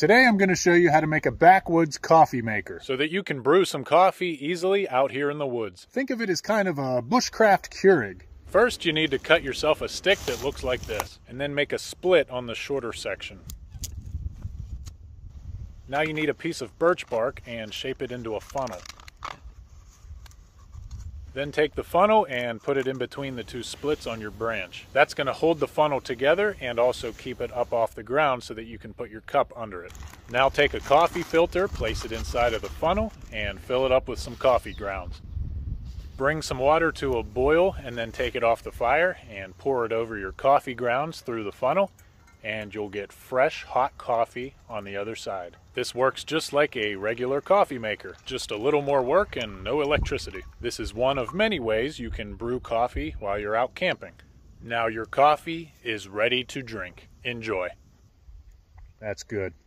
Today I'm going to show you how to make a backwoods coffee maker. So that you can brew some coffee easily out here in the woods. Think of it as kind of a bushcraft Keurig. First you need to cut yourself a stick that looks like this, and then make a split on the shorter section. Now you need a piece of birch bark and shape it into a funnel. Then take the funnel and put it in between the two splits on your branch. That's going to hold the funnel together and also keep it up off the ground so that you can put your cup under it. Now take a coffee filter, place it inside of the funnel, and fill it up with some coffee grounds. Bring some water to a boil and then take it off the fire and pour it over your coffee grounds through the funnel and you'll get fresh hot coffee on the other side. This works just like a regular coffee maker, just a little more work and no electricity. This is one of many ways you can brew coffee while you're out camping. Now your coffee is ready to drink. Enjoy. That's good.